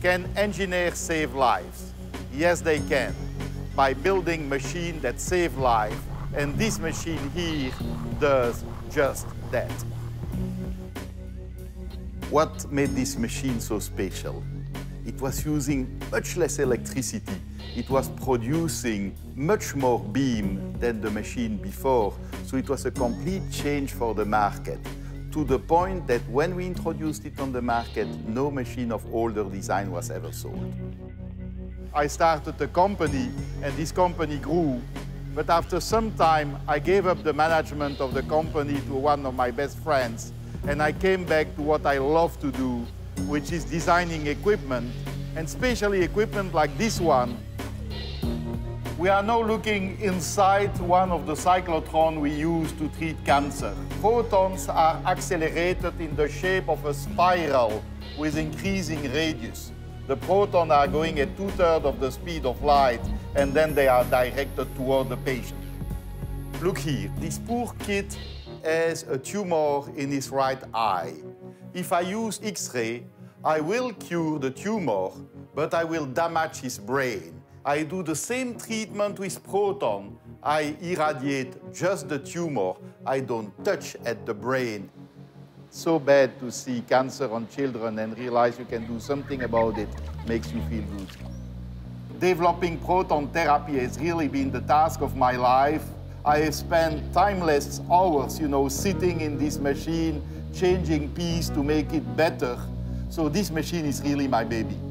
Can engineers save lives? Yes, they can, by building machines that save life. And this machine here does just that. What made this machine so special? It was using much less electricity. It was producing much more beam than the machine before. So it was a complete change for the market to the point that when we introduced it on the market, no machine of older design was ever sold. I started the company and this company grew. But after some time, I gave up the management of the company to one of my best friends and I came back to what I love to do, which is designing equipment, and especially equipment like this one. We are now looking inside one of the cyclotrons we use to treat cancer. Protons are accelerated in the shape of a spiral with increasing radius. The protons are going at two-thirds of the speed of light, and then they are directed toward the patient. Look here, this poor kid has a tumor in his right eye. If I use X-ray, I will cure the tumor, but I will damage his brain. I do the same treatment with proton. I irradiate just the tumor. I don't touch at the brain. So bad to see cancer on children and realize you can do something about it makes you feel good. Developing proton therapy has really been the task of my life. I have spent timeless hours, you know, sitting in this machine, changing piece to make it better. So this machine is really my baby.